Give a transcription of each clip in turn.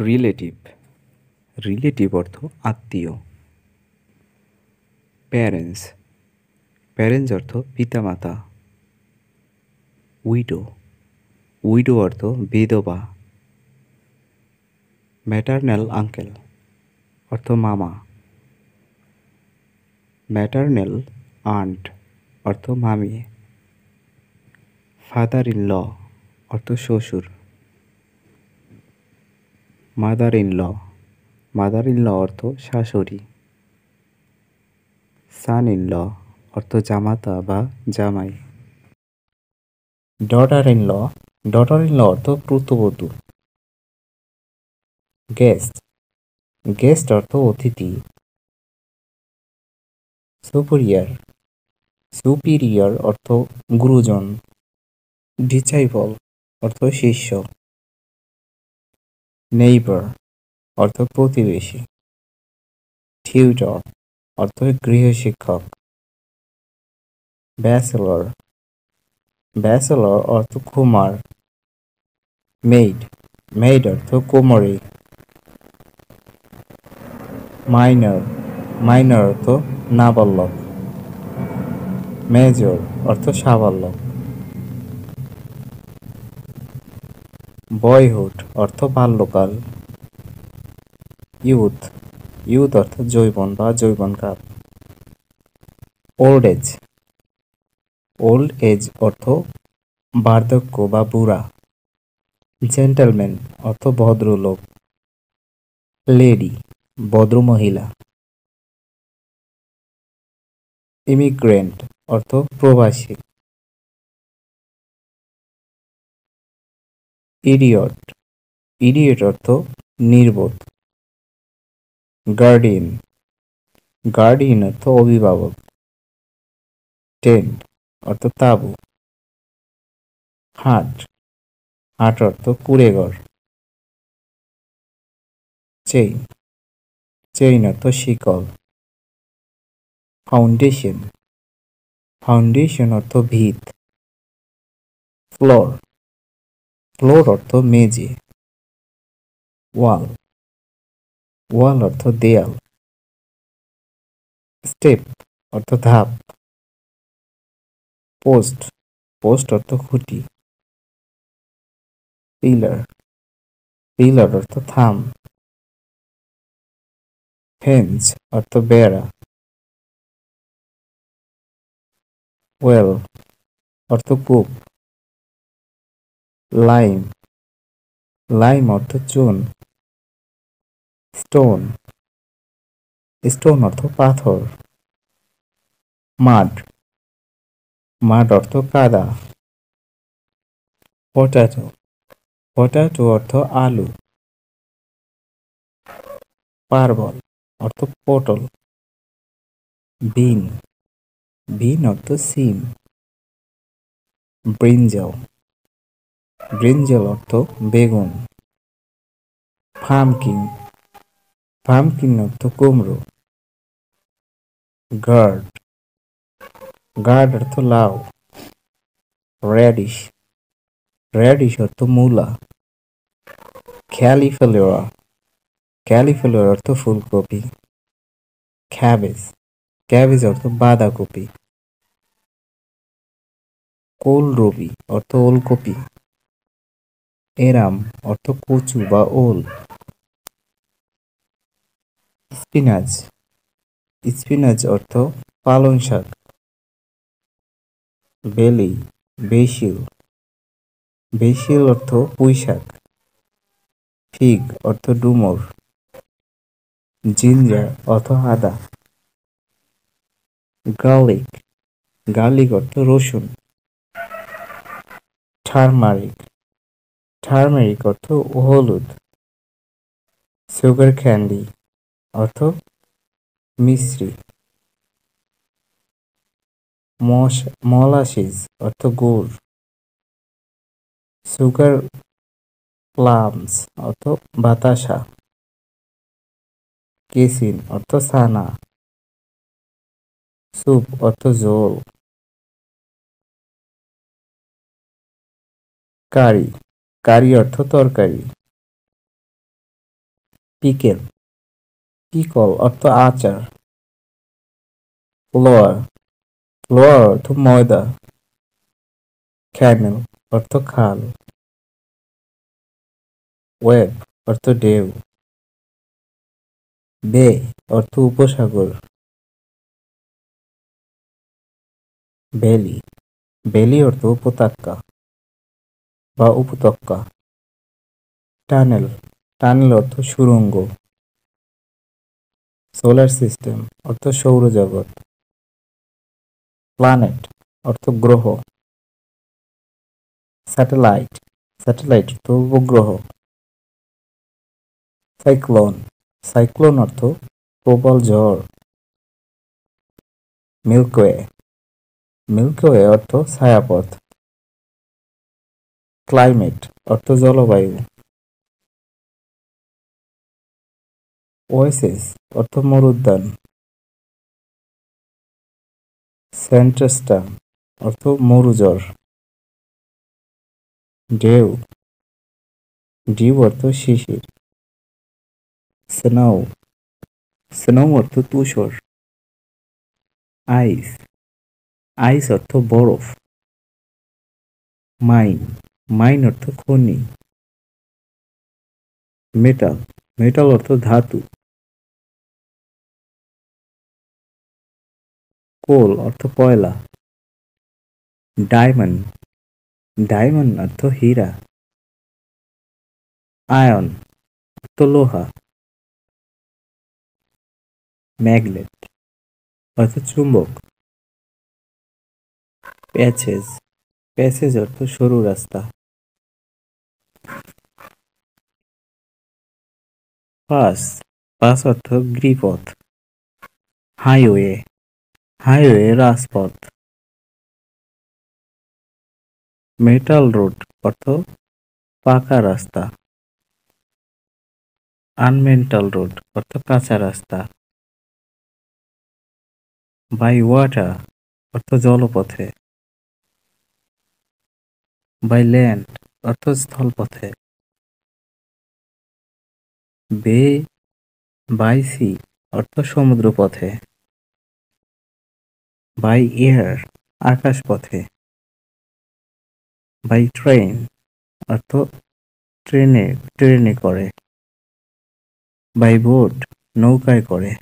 Relative relative অর্থ আত্মীয়। Parents parents অর্থ পিতামাতা। উইডো উইডো অর্থ বিধবা। ম্যাটার্নাল আঙ্কেল অর্থ মামা। ম্যাটার্নাল আন্ট অর্থ মামি। ফাদার ইন ল অর্থ শ্বশুর। Mother in law mother in law অর্থ শাশুড়ি। সান ইন ল অর্থ জামাতা বা জামাই। Daughter in law daughter in law অর্থ পুত্রবধূ। গেস্ট গেস্ট অর্থ অতিথি। সুপিরিয়ার সুপিরিয়র অর্থ গুরুজন। ডিসাইপল অর্থ শিষ্য। নেইবার অর্থ প্রতিবেশী। টিউটর অর্থ গৃহশিক্ষক ব্যাচেলর ব্যাচেলর অর্থ কুমার। মেইড মেইড অর্থ কুমারী। মাইনর মাইনর অর্থ নাবালক। মেজর অর্থ সাবালক। বয়হুড, অর্থ বাল্যকাল। ইউথ ইউথ অর্থ জৈবন বা জৈবনকাল ওল্ড এজ ওল্ড এজ অর্থ বার্ধক্য বা বুড়া। জেন্টেলম্যান অর্থ ভদ্রলোক। লেডি, ভদ্র মহিলা। ইমিগ্রেন্ট অর্থ প্রবাসী। ইডিয়ট ইডিয়ট অর্থ নির্বোধ। গার্ডিয়ান গার্ডিয়ান অর্থ অভিভাবক। টেন্ট অর্থ তাবু। হাট হাট অর্থ কুড়েঘর। চেইন চেইন অর্থ শিকল। ফাউন্ডেশন ফাউন্ডেশন অর্থ ভিত। ফ্লোর ফ্লোর অর্থ মেঝে। ওয়াল। ওয়াল অর্থ দেয়াল। স্টেপ অর্থ ধাপ। পোস্ট। পোস্ট অর্থ খুঁটি। পিলার। পিলার অর্থ থাম। ফেন্স অর্থ বেড়া। ওয়েল অর্থ কূপ। লাইম লাইম অর্থ চুন। স্টোন স্টোন অর্থ পাথর। মাড মাড অর্থ কাদা। পটাটো পটাটো অর্থ আলু। পার্বল অর্থ পটল। বিন বিন অর্থ সিম। ব্রিঞ্জাল ব্রিঞ্জাল অর্থ বেগুন। ফার্মকিং ফার্মকিং অর্থ কুমড়ো। গার্ড। গার্ড অর্থ লাউ। র্যাডিশ র্যাডিশ অর্থ মূলা। ক্যালিফ্লাওয়ার ক্যালিফ্লাওয়ার অর্থ ফুলকপি। ক্যাবেজ। ক্যাবেজ অর্থ বাঁধাকপি। কোলরবি অর্থ ওলকপি। এরাম অর্থ কচু বা ওল। স্পিনাচ। স্পিনাচ অর্থ পালং শাক। বেলি বেশিল বেশিল অর্থ পুঁই শাক। ফিগ অর্থ ডুমর। জিঞ্জার অর্থ আদা। গার্লিক। গার্লিক অর্থ রসুন। টারমারিক। টারমারিক অর্থ হলুদ। সুগার ক্যান্ডি অর্থ মিশ্রি। মলাসিস অর্থ গুড়। সুগার প্লামস অর্থ বাতাসা। কেসিন অর্থ সানা। স্যুপ অর্থ জোল। কারি কারি অর্থ তরকারি। পিকেল। পিকল অর্থ আচার। ফ্লোয়ার ফ্লোয়ার অর্থ ময়দা। ক্যানেল অর্থ খাল। ওয়েব অর্থ ঢেউ। বে অর্থ উপসাগর। ভ্যালি। ভ্যালি অর্থ উপত্যকা। বা উপত্যকা। টানেল টানেল অর্থ সুরঙ্গ। সোলার সিস্টেম, অর্থ সৌরজগৎ প্ল্যানেট অর্থ গ্রহ। স্যাটেলাইট স্যাটেলাইট অর্থ উপগ্রহ। সাইক্লোন সাইক্লোন অর্থ প্রবল ঝড়। মিল্কওয়ে মিল্কওয়ে অর্থ ছায়াপথ। ক্লাইমেট, অর্থ জলবায়ু। ওয়েসিস, অর্থ মরুদ্যান। সেন্ট্রেস্টা অর্থ মরুজর ঢেউ ডিউ অর্থ শিশির। স্নো স্নো অর্থ তুষর। আইস আইস অর্থ বরফ। মাইন মাইন অর্থ খনি। মেটাল মেটাল অর্থ ধাতু। কোল অর্থ কয়লা। ডায়মন্ড ডায়মন্ড অর্থ হীরা। আয়ন অর্থ লোহা। ম্যাগনেট অর্থ চুম্বক। প্যাচেজ প্যাসেজ অর্থ সরু রাস্তা। পাস পাস অর্থ গিরিপথ হাইওয়ে হাইওয়ে রাজপথ। মেটাল রোড অর্থ পাকা রাস্তা। আনমেন্টাল রোড অর্থ কাঁচা রাস্তা। বাই ওয়াটার অর্থ জলপথে। বাই ল্যান্ড অর্থ স্থলপথে। বে বাই সি অর্থ সমুদ্রপথে, বাই এয়ার আকাশ পথে বাই ট্রেন অর্থ ট্রেনে ট্রেনে করে, বাই বোট নৌকায় করে,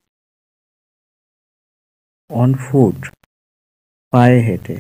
অন ফুট পায়ে হেঁটে।